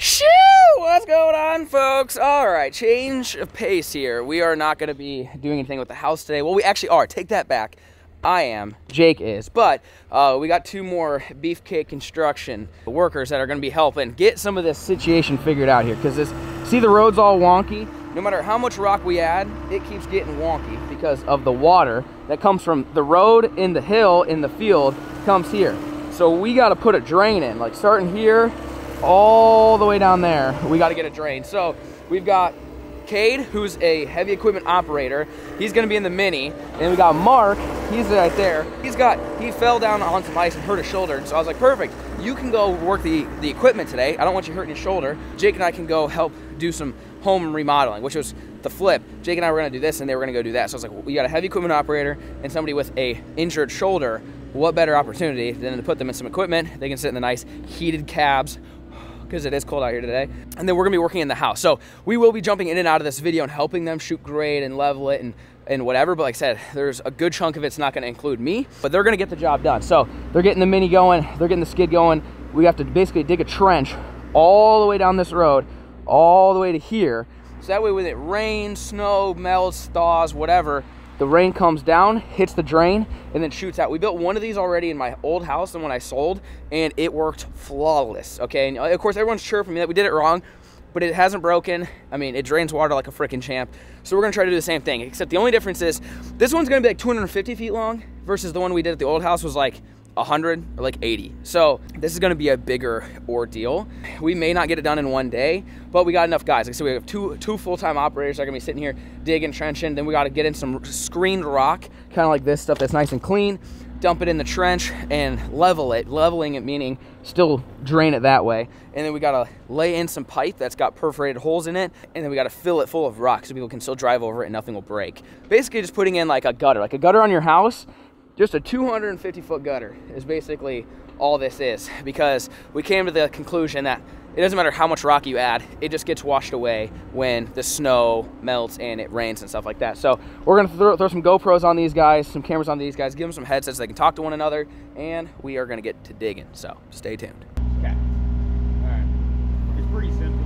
Shoo! What's going on, folks? All right, change of pace here. We are not going to be doing anything with the house today. Well, we actually are. Take that back. I am. Jake is. But uh, we got two more Beefcake Construction workers that are going to be helping get some of this situation figured out here. Because this, see the road's all wonky? No matter how much rock we add, it keeps getting wonky because of the water that comes from the road in the hill in the field comes here. So we got to put a drain in, like starting here all the way down there. We got to get a drain. So we've got Cade, who's a heavy equipment operator. He's gonna be in the mini. And we got Mark, he's right there. He's got, he fell down on some ice and hurt his shoulder. So I was like, perfect, you can go work the, the equipment today. I don't want you hurting your shoulder. Jake and I can go help do some home remodeling, which was the flip. Jake and I were gonna do this and they were gonna go do that. So I was like, well, we got a heavy equipment operator and somebody with a injured shoulder. What better opportunity than to put them in some equipment? They can sit in the nice heated cabs because it is cold out here today. And then we're gonna be working in the house. So we will be jumping in and out of this video and helping them shoot grade and level it and, and whatever. But like I said, there's a good chunk of it's not gonna include me, but they're gonna get the job done. So they're getting the mini going, they're getting the skid going. We have to basically dig a trench all the way down this road, all the way to here. So that way when it rains, snow, melts, thaws, whatever, the rain comes down, hits the drain, and then shoots out. We built one of these already in my old house, the one I sold, and it worked flawless. Okay, and uh, of course everyone's chirping me that we did it wrong, but it hasn't broken. I mean, it drains water like a freaking champ. So we're gonna try to do the same thing, except the only difference is this one's gonna be like 250 feet long versus the one we did at the old house was like 100 or like 80. So this is going to be a bigger ordeal. We may not get it done in one day, but we got enough guys. Like I said, we have two two full-time operators that are going to be sitting here digging, trenching. Then we got to get in some screened rock, kind of like this stuff that's nice and clean. Dump it in the trench and level it. Leveling it meaning still drain it that way. And then we got to lay in some pipe that's got perforated holes in it. And then we got to fill it full of rock so people can still drive over it and nothing will break. Basically just putting in like a gutter, like a gutter on your house just a 250 foot gutter is basically all this is because we came to the conclusion that it doesn't matter how much rock you add, it just gets washed away when the snow melts and it rains and stuff like that. So we're gonna throw, throw some GoPros on these guys, some cameras on these guys, give them some headsets so they can talk to one another, and we are gonna get to digging. So stay tuned. Okay. All right. It's pretty simple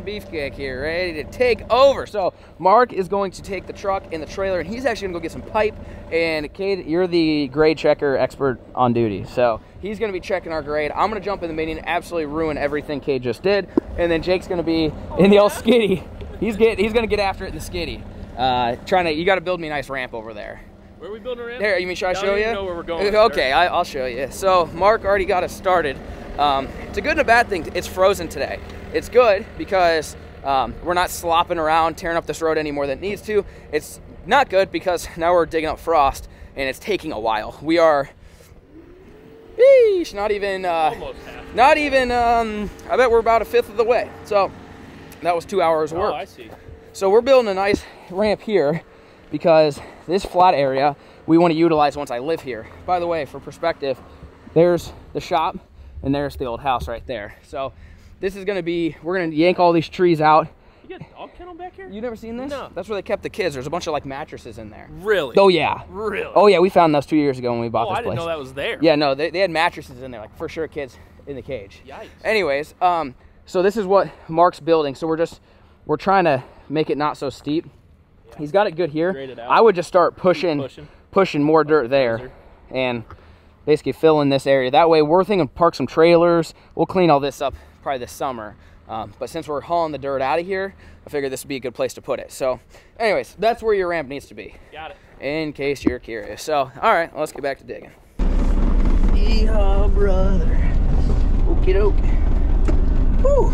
Captain Beefcake here, ready to take over. So Mark is going to take the truck and the trailer, and he's actually gonna go get some pipe. And Cade, you're the grade checker expert on duty, so he's gonna be checking our grade. I'm gonna jump in the mini, and absolutely ruin everything Cade just did, and then Jake's gonna be in the old skiddy. He's get he's gonna get after it in the skiddy. Uh, trying to, you got to build me a nice ramp over there. Where are we building a ramp? There, you mean should I I don't show you? know where we're going. Okay, I, I'll show you. So Mark already got us started. Um, it's a good and a bad thing. It's frozen today. It's good because um, we're not slopping around tearing up this road any more than it needs to. It's not good because now we're digging up frost and it's taking a while. We are, eesh, not even, uh, not even. Um, I bet we're about a fifth of the way. So that was two hours work. Oh, I see. So we're building a nice ramp here because this flat area we want to utilize once I live here. By the way, for perspective, there's the shop and there's the old house right there. So this is gonna be, we're gonna yank all these trees out. You got a dog kennel back here? You never seen this? No. That's where they kept the kids. There's a bunch of like mattresses in there. Really? Oh yeah. Really? Oh yeah, we found those two years ago when we bought Oh, this I didn't place. know that was there. Yeah, no, they, they had mattresses in there, like for sure kids in the cage. Yikes. Anyways, um, so this is what Mark's building. So we're just we're trying to make it not so steep. He's got it good here. It out. I would just start pushing, pushing. pushing, more dirt there, and basically fill in this area. That way, we're thinking park some trailers. We'll clean all this up probably this summer. Um, but since we're hauling the dirt out of here, I figured this would be a good place to put it. So, anyways, that's where your ramp needs to be Got it. in case you're curious. So, all right, let's get back to digging. Yeehaw, brother. Okie doke. Whew.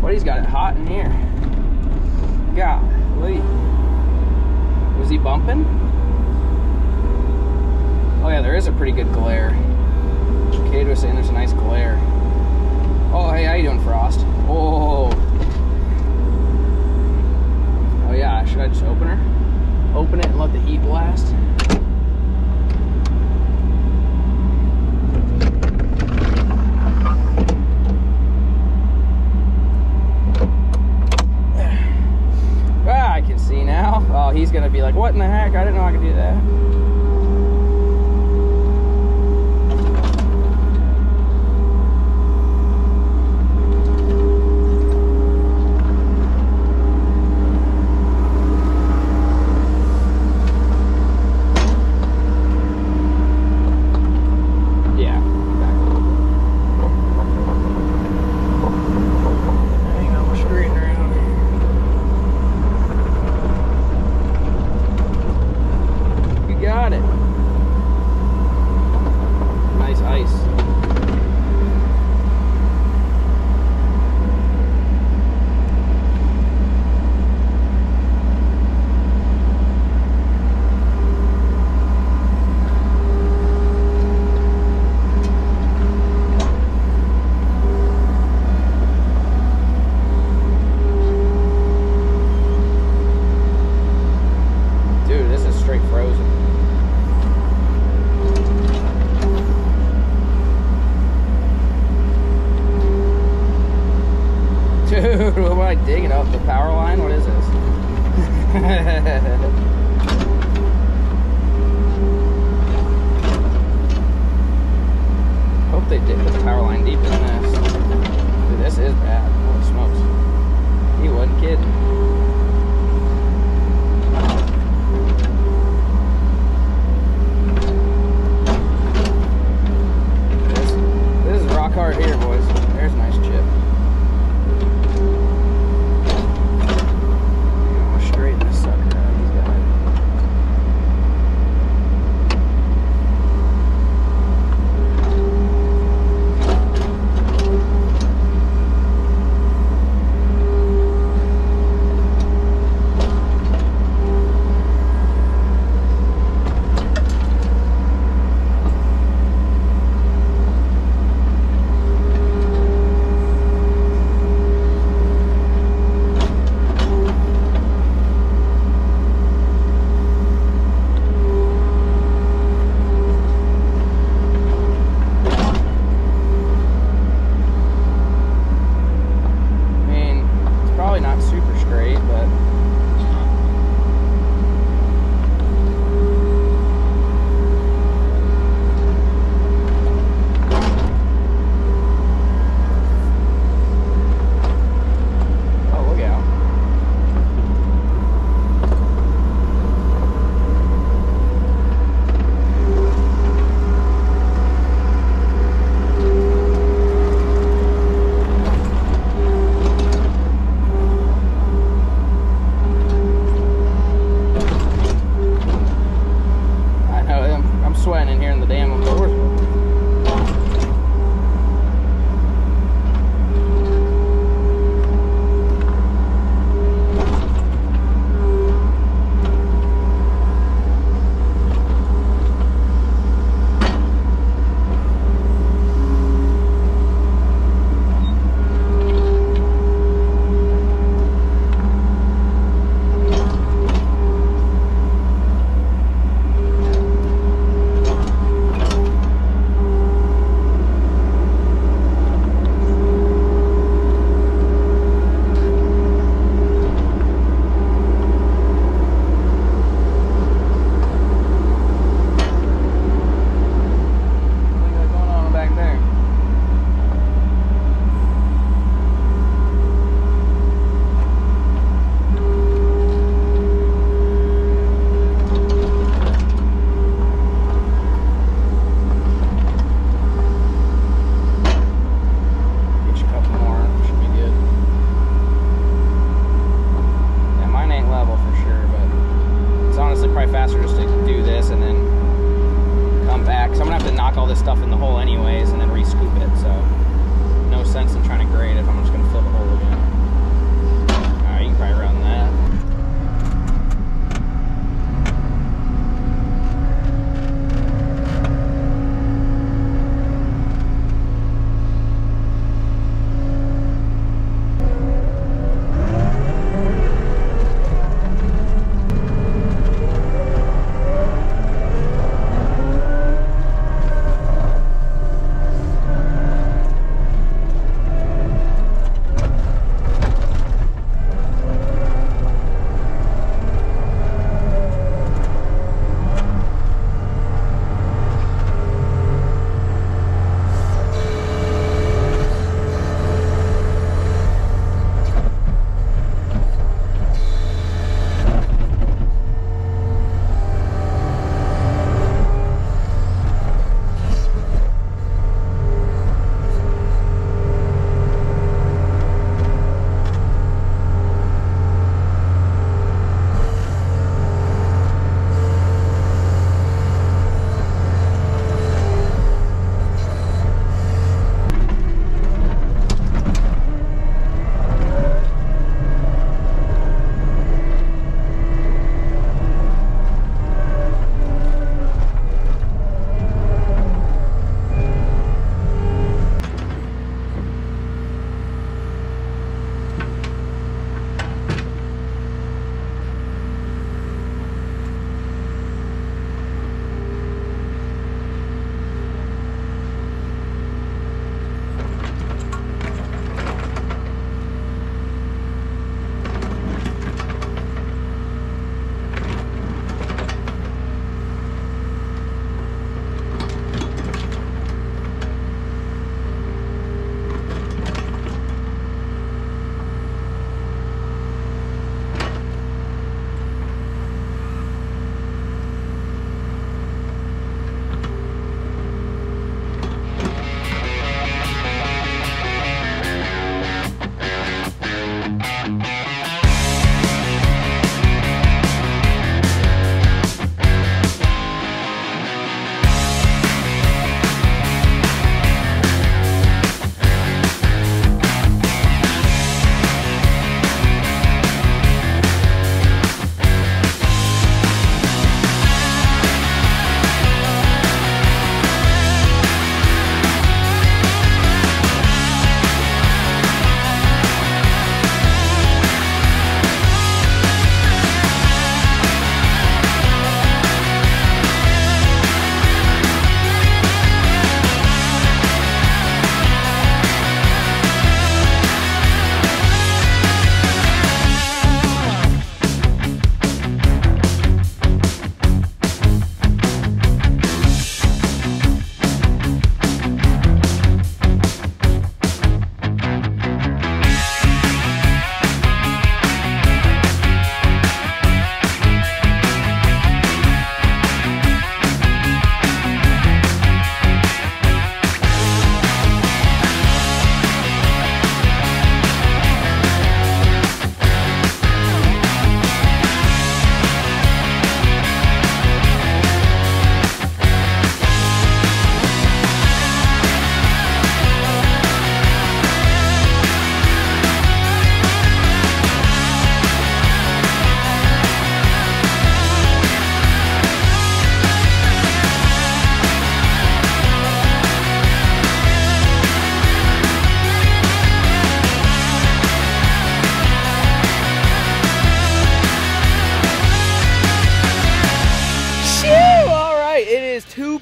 Buddy's got it hot in here. Golly. Was he bumping? Oh yeah, there is a pretty good glare. Cade was saying there's a nice glare. Oh, hey, how you doing, Frost? Oh. Oh yeah, should I just open her? Open it and let the heat blast? Ah, I can see now. Oh, he's gonna be like, what in the heck? I didn't know I could do that. All this stuff in the hole anyways and then re-scoop it. So no sense in trying to grade if I'm just gonna fill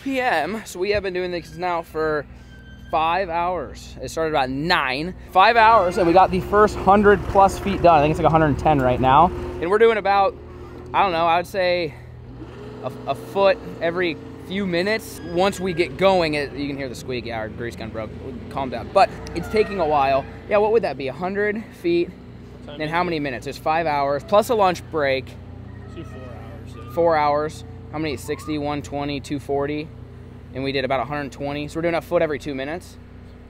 p.m. So we have been doing this now for five hours. It started about nine. Five hours, and we got the first 100 plus feet done. I think it's like 110 right now. And we're doing about, I don't know, I would say a, a foot every few minutes. Once we get going, it, you can hear the squeak. Yeah, our grease gun broke. Calm down. But it's taking a while. Yeah, what would that be? 100 feet? And how many minutes? There's five hours, plus a lunch break. Four hours. Four hours. How many? 60, 120, 240. And we did about 120. So we're doing a foot every two minutes.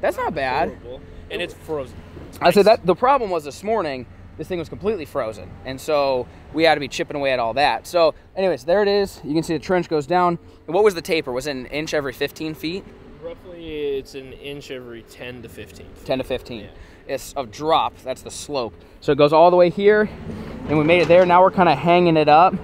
That's not bad. Horrible. And it's frozen. I said that the problem was this morning this thing was completely frozen. And so we had to be chipping away at all that. So, anyways, there it is. You can see the trench goes down. And what was the taper? Was it an inch every 15 feet? Roughly, it's an inch every 10 to 15. 10 to 15. Yeah. It's of drop. That's the slope. So it goes all the way here, and we made it there. Now we're kind of hanging it up,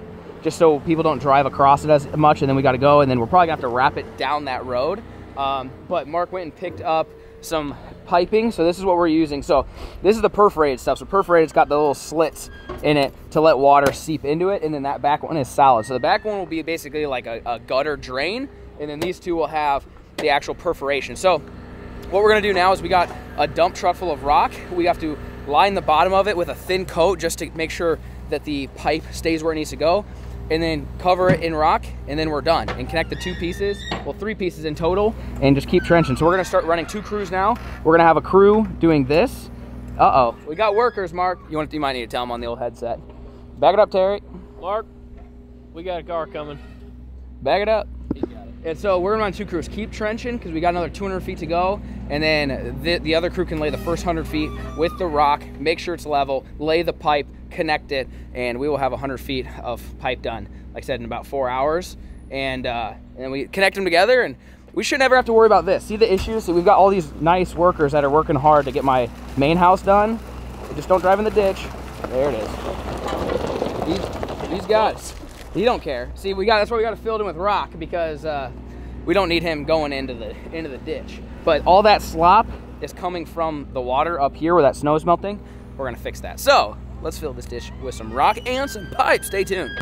just so people don't drive across it as much. And then we got to go, and then we're probably gonna have to wrap it down that road. Um, but Mark went and picked up some piping. So this is what we're using. So this is the perforated stuff. So perforated's got the little slits in it to let water seep into it, and then that back one is solid. So the back one will be basically like a, a gutter drain, and then these two will have the actual perforation. So what we're gonna do now is we got a dump truck full of rock. We have to line the bottom of it with a thin coat just to make sure that the pipe stays where it needs to go and then cover it in rock and then we're done. And connect the two pieces well three pieces in total and just keep trenching. So we're going to start running two crews now. We're going to have a crew doing this. Uh-oh we got workers mark. You want you might need to tell them on the old headset. Back it up terry. Mark, we got a car coming. back it up. He got it. And so we're gonna run two crews. Keep trenching because we got another 200 feet to go, and then the, the other crew can lay the first 100 feet with the rock, make sure it's level, lay the pipe, connect it, and we will have 100 feet of pipe done. Like I said, in about four hours, and uh, and we connect them together, and we should never have to worry about this. See the issues? So we've got all these nice workers that are working hard to get my main house done. Just don't drive in the ditch. There it is. These, these guys, he don't care. See, we got that's why we got to fill in with rock because uh, we don't need him going into the into the ditch. But all that slop is coming from the water up here where that snow is melting. We're gonna fix that. So let's fill this ditch with some rock and some pipe. Stay tuned.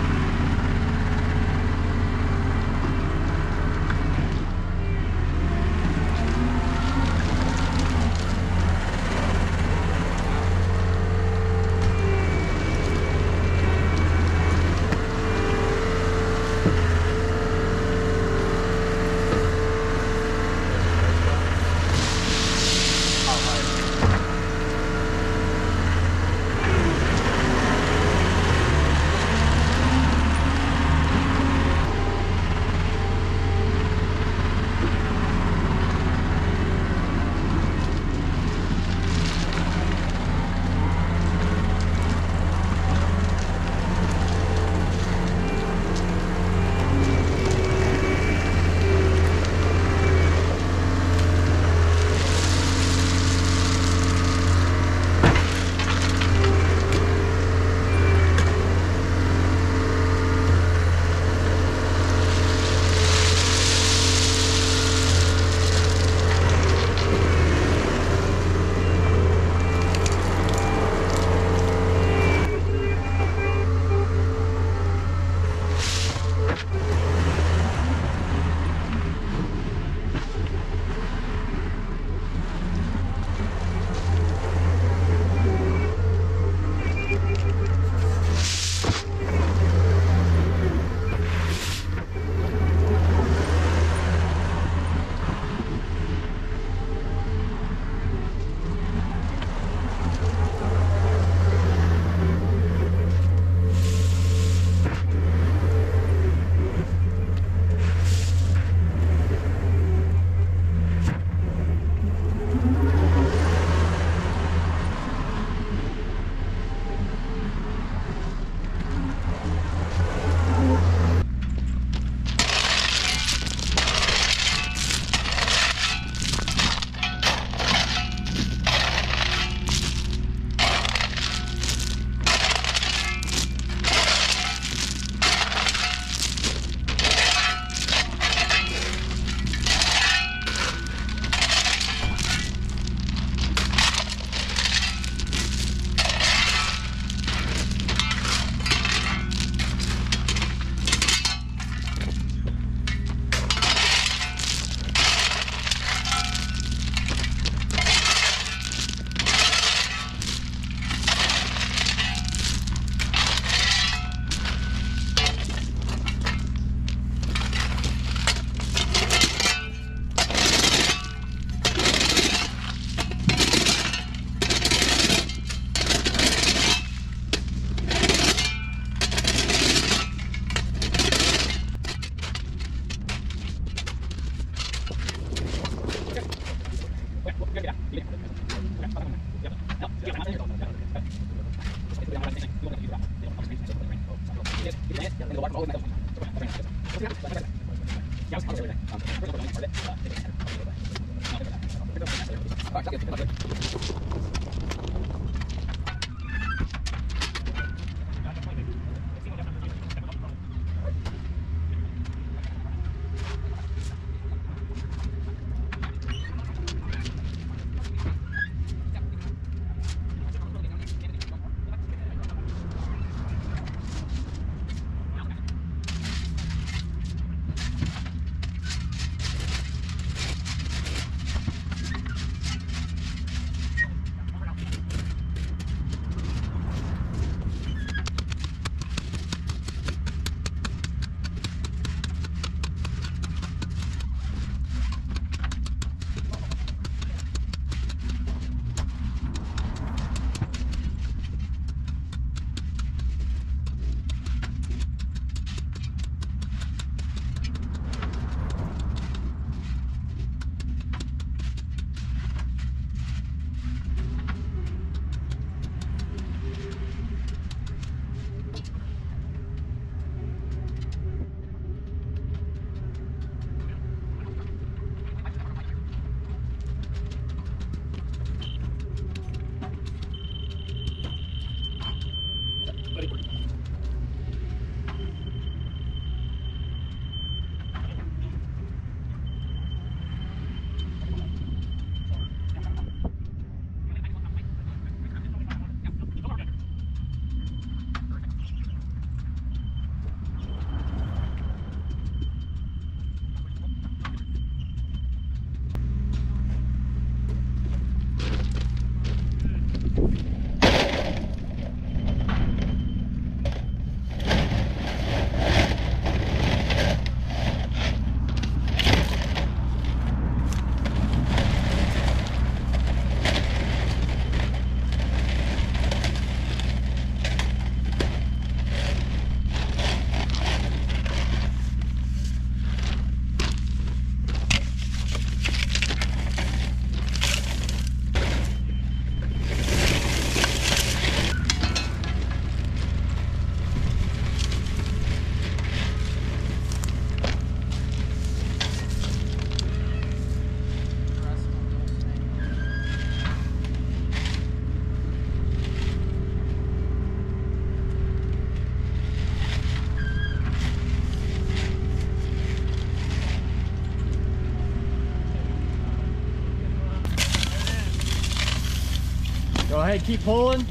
Keep pulling.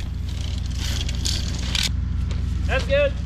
That's good.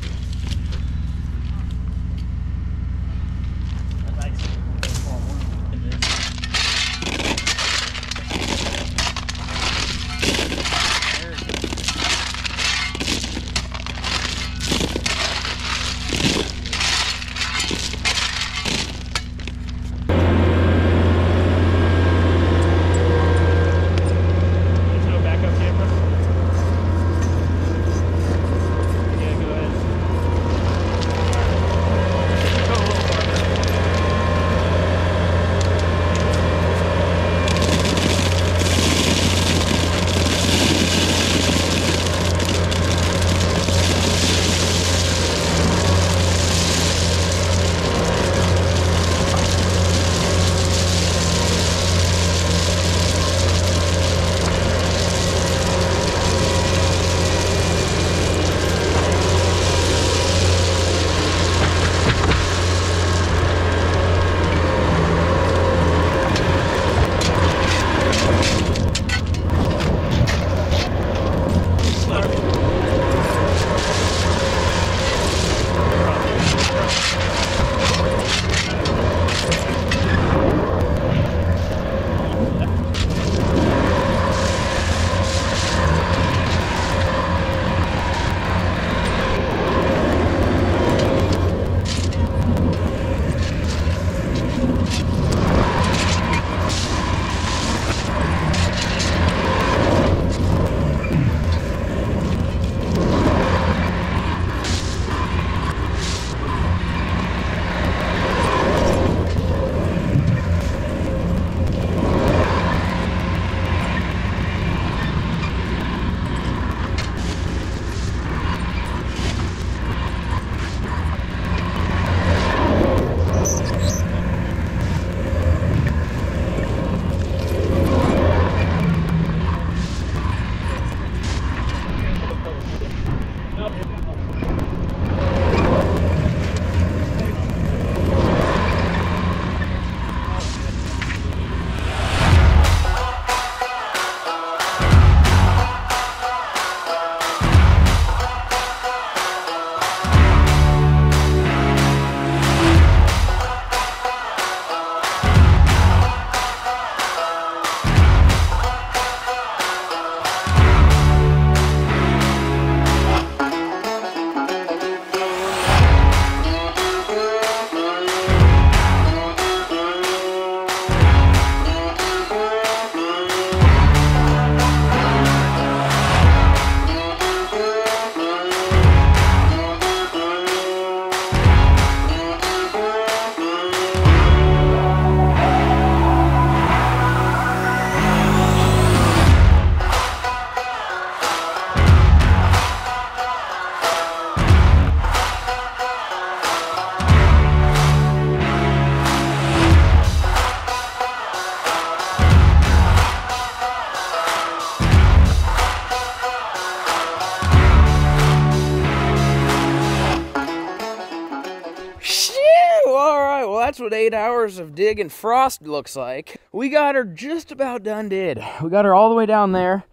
That's what eight hours of dig and frost looks like. We got her just about done did. We got her all the way down there.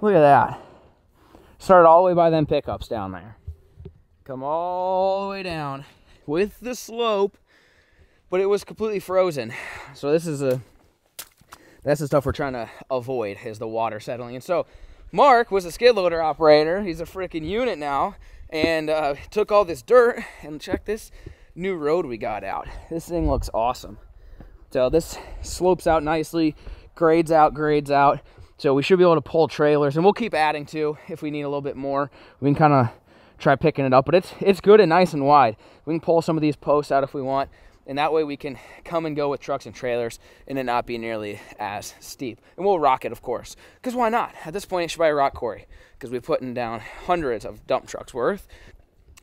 Look at that. Started all the way by them pickups down there. Come all the way down with the slope, but it was completely frozen. So this is a that's the stuff we're trying to avoid is the water settling. And so Mark was a skid loader operator. He's a freaking unit now and uh, took all this dirt and check this new road we got out. This thing looks awesome. So this slopes out nicely, grades out, grades out. So we should be able to pull trailers and we'll keep adding to if we need a little bit more. We can kind of try picking it up, but it's it's good and nice and wide. We can pull some of these posts out if we want and that way we can come and go with trucks and trailers and it not be nearly as steep. And we'll rock it, of course, because why not? At this point, it should be a rock quarry because we're putting down hundreds of dump trucks worth.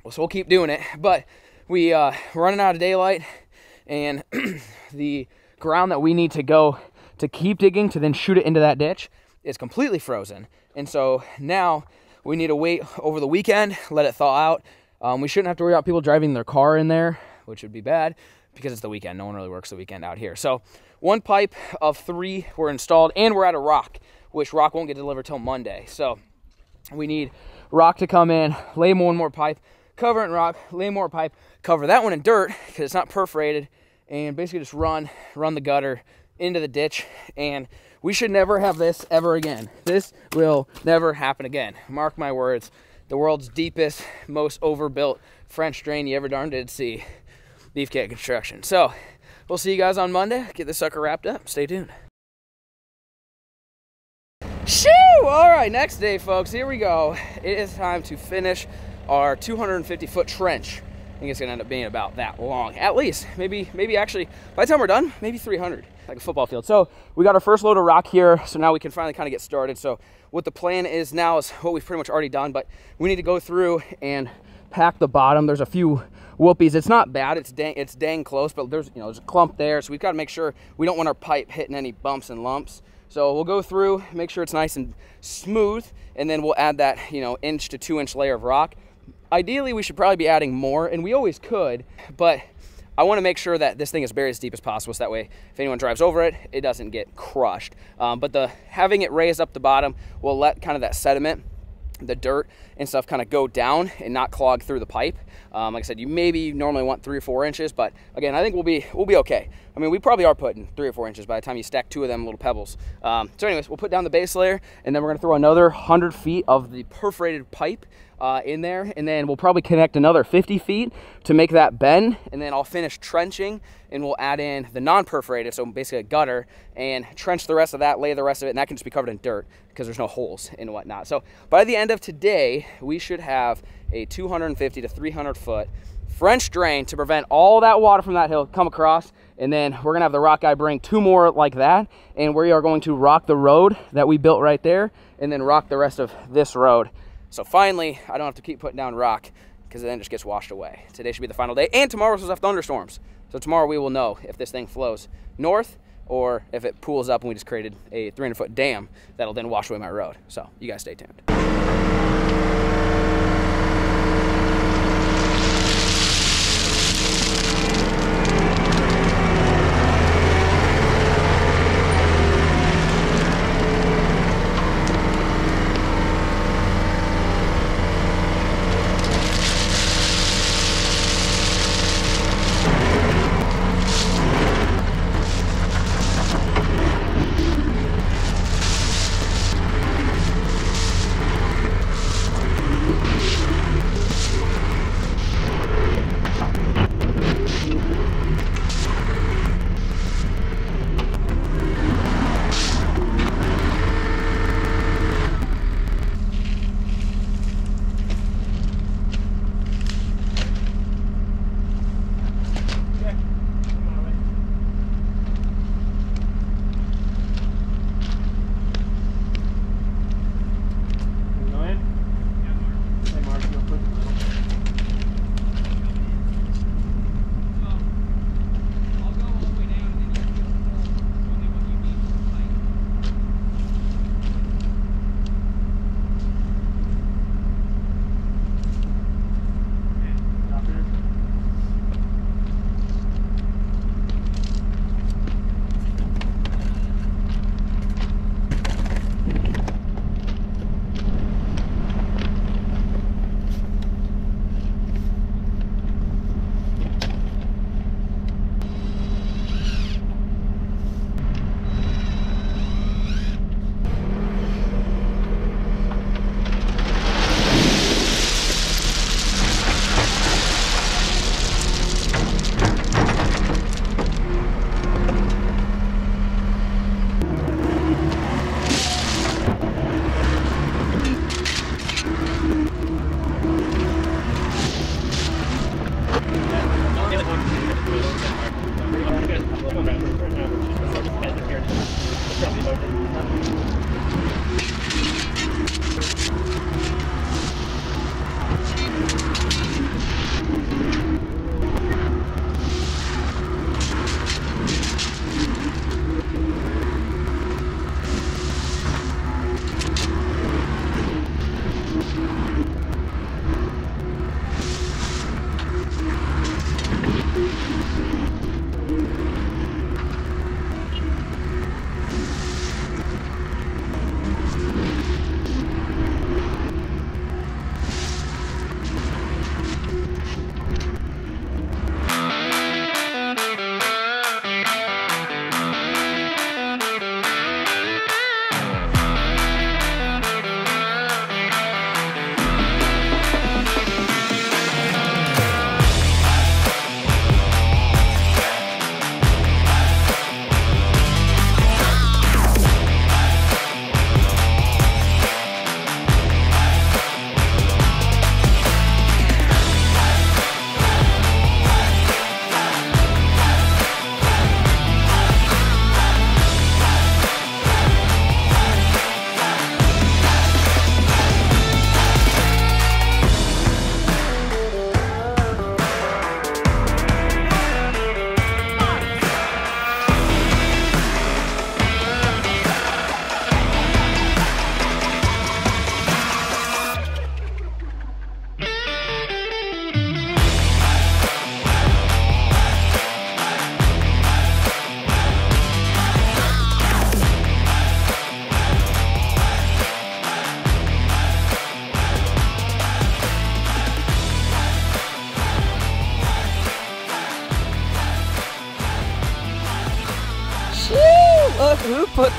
So we'll keep doing it, but we uh, we're running out of daylight, and the ground that we need to go to keep digging to then shoot it into that ditch is completely frozen. And so now we need to wait over the weekend, let it thaw out. Um, we shouldn't have to worry about people driving their car in there, which would be bad because it's the weekend. No one really works the weekend out here. So one pipe of three were installed, and we're at a rock, which rock won't get delivered till Monday. So we need rock to come in, lay one more pipe, cover it in rock, lay more pipe, cover that one in dirt because it's not perforated, and basically just run run the gutter into the ditch. And we should never have this ever again. This will never happen again. Mark my words. The world's deepest, most overbuilt French drain you ever darn did see. Beefcake Construction. So we'll see you guys on Monday. Get this sucker wrapped up. Stay tuned. Shoo! All right, next day, folks. Here we go. It is time to finish our 250 foot trench. I think it's gonna end up being about that long, at least. Maybe, maybe actually, by the time we're done, maybe 300, like a football field. So we got our first load of rock here, so now we can finally kind of get started. So what the plan is now is what we've pretty much already done, but we need to go through and pack the bottom. There's a few whoopies. It's not bad. It's dang, it's dang close, but there's you know there's a clump there, so we've got to make sure we don't want our pipe hitting any bumps and lumps. So we'll go through, make sure it's nice and smooth, and then we'll add that you know inch to two inch layer of rock. Ideally, we should probably be adding more, and we always could, but I want to make sure that this thing is buried as deep as possible, so that way if anyone drives over it, it doesn't get crushed. Um, but the having it raised up the bottom will let kind of that sediment the dirt and stuff kind of go down and not clog through the pipe. Um, like I said, you maybe normally want three or four inches, but again, I think we'll be we'll be okay. I mean, we probably are putting three or four inches by the time you stack two of them little pebbles. Um, so, anyways, we'll put down the base layer, and then we're gonna throw another 100 feet of the perforated pipe uh, in there, and then we'll probably connect another 50 feet to make that bend, and then I'll finish trenching, and we'll add in the non-perforated, so basically a gutter, and trench the rest of that, lay the rest of it, and that can just be covered in dirt because there's no holes and whatnot. So by the end of today, we should have a 250 to 300 foot French drain to prevent all that water from that hill come across. And then we're gonna have the rock guy bring two more like that. And we are going to rock the road that we built right there and then rock the rest of this road. So finally, I don't have to keep putting down rock because it then it just gets washed away. Today should be the final day. And tomorrow supposed to have thunderstorms. So tomorrow we will know if this thing flows north or if it pools up and we just created a 300 foot dam that'll then wash away my road. So you guys stay tuned.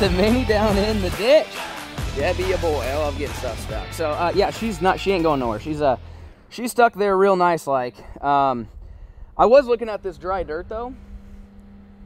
The mini down in the ditch. Debbie, a boy. I love getting stuff stuck. So uh, yeah, she's not. She ain't going nowhere. She's uh, she's stuck there real nice. Like, um, I was looking at this dry dirt though.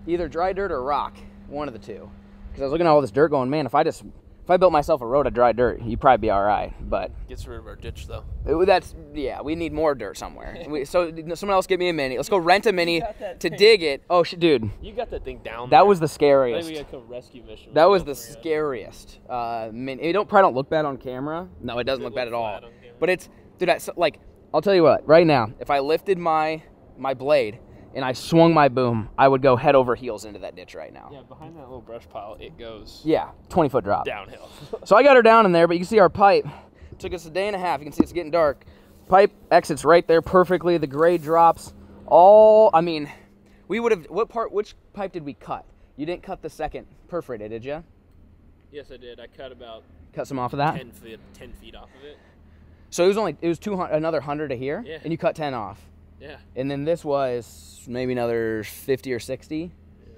Either dry dirt or rock, one of the two. Because I was looking at all this dirt, going, man, if I just if I built myself a road of dry dirt, you'd probably be all right. But Gets rid of our ditch though. it- that's yeah, we need more dirt somewhere. We, so someone else get me a mini. Let's go rent a mini to thing. dig it. Oh, sh- dude, You got that thing down. that there. was the I think scariest. we gotta come rescue mission. That was the scariest. Uh, min- it don't probably don't look bad on camera. No, it doesn't It look bad at all. flat on camera. But it's dude, I, like I'll tell you what. Right now, if I lifted my my blade and I swung my boom, I would go head over heels into that ditch right now. Yeah, behind that little brush pile, it goes Yeah, 20 foot drop. downhill. So I got her down in there, but you can see our pipe. took us a day and a half. You can see it's getting dark. Pipe exits right there perfectly. The grade drops. All I mean, we would have. What part? Which pipe did we cut? You didn't cut the second perforated, did you? yes, I did. I cut about Cut some off of that. ten feet, ten feet off of it. So it was only it was two hundred another hundred a here, Yeah. and you cut ten off. Yeah. And then this was maybe another fifty or sixty. Yeah.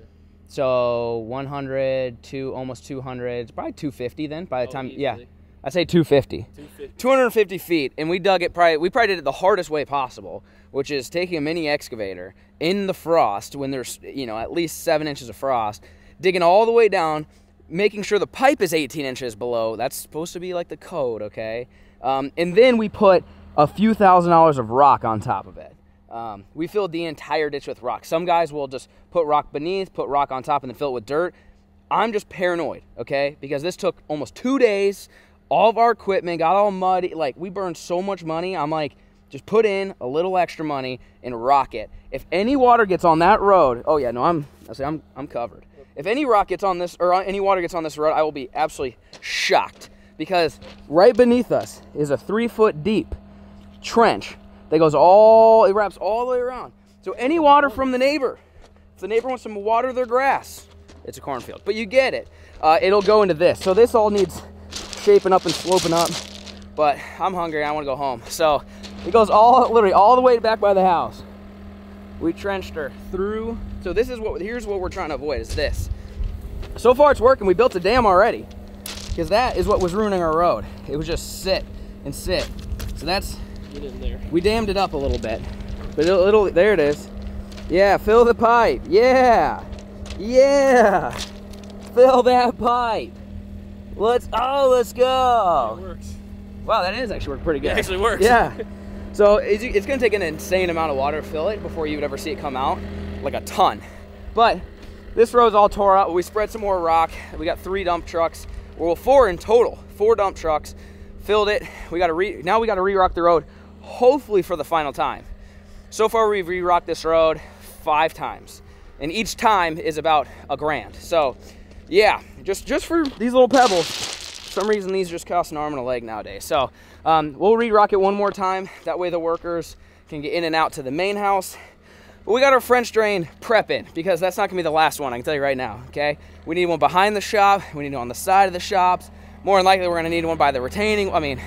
So one hundred to almost two hundred, probably two fifty. Then by the Oh, time, yeah, easily. I say two fifty. 250. 250 feet, and we dug it probably. We probably did it the hardest way possible, which is taking a mini excavator in the frost when there's you know at least seven inches of frost, digging all the way down, making sure the pipe is 18 inches below. That's supposed to be like the code, okay? Um, and then we put a few thousand dollars of rock on top of it. Um, we filled the entire ditch with rock. Some guys will just put rock beneath, put rock on top, and then fill it with dirt. I'm just paranoid, okay? Because this took almost two days. All of our equipment got all muddy. Like, we burned so much money. I'm like, just put in a little extra money and rock it. If any water gets on that road, oh yeah, no, I'm, I say I'm, I'm covered. If any rock gets on this, or any water gets on this road, I will be absolutely shocked because right beneath us is a three foot deep trench that goes all, it wraps all the way around. So any water from the neighbor, if the neighbor wants to water their grass, it's a cornfield. But you get it. Uh, it'll go into this. So this all needs shaping up and sloping up. But I'm hungry. I want to go home. So it goes all, literally all the way back by the house. We trenched her through. So this is what, here's what we're trying to avoid is this. So far it's working. We built a dam already because that is what was ruining our road. It was just sit and sit. So that's In there. we dammed it up a little bit, but it'll, it'll there it is. Yeah, fill the pipe. Yeah, yeah, fill that pipe. Let's oh, let's It go. works. Wow, that is actually worked pretty good. It actually works. Yeah. So it's, it's gonna take an insane amount of water to fill it before you would ever see it come out, like a ton. But this road's all tore up. We spread some more rock. We got three dump trucks. Well, four in total. Four dump trucks. Filled it. We got to re. Now we got to re-rock the road, hopefully for the final time. So far, we've re-rocked this road five times, and each time is about a grand. So, yeah, just just for these little pebbles. For some reason, these just cost an arm and a leg nowadays. So, um, we'll re-rock it one more time. That way, the workers can get in and out to the main house. But we got our French drain prepping because that's not gonna be the last one. I can tell you right now. Okay, we need one behind the shop. We need one on the side of the shops. More than likely, we're gonna need one by the retaining. I mean!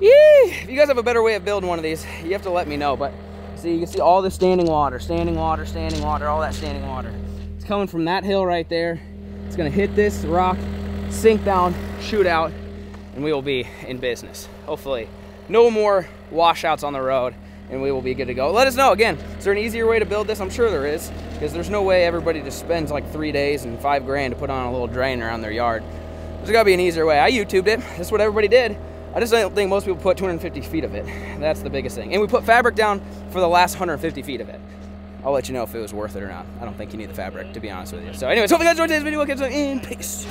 If you guys have a better way of building one of these, you have to let me know. But see, you can see all the standing water, standing water, standing water, all that standing water. It's coming from that hill right there. It's gonna hit this rock, sink down, shoot out, and we will be in business. Hopefully, no more washouts on the road, and we will be good to go. Let us know again. Is there an easier way to build this? I'm sure there is, because there's no way everybody just spends like three days and five grand to put on a little drain around their yard. There's gotta be an easier way. I YouTubed it. That's what everybody did. I just don't think most people put 250 feet of it. That's the biggest thing. And we put fabric down for the last 150 feet of it. I'll let you know if it was worth it or not. I don't think you need the fabric, to be honest with you. So, anyways, hope you guys enjoyed today's video. We'll catch you in peace.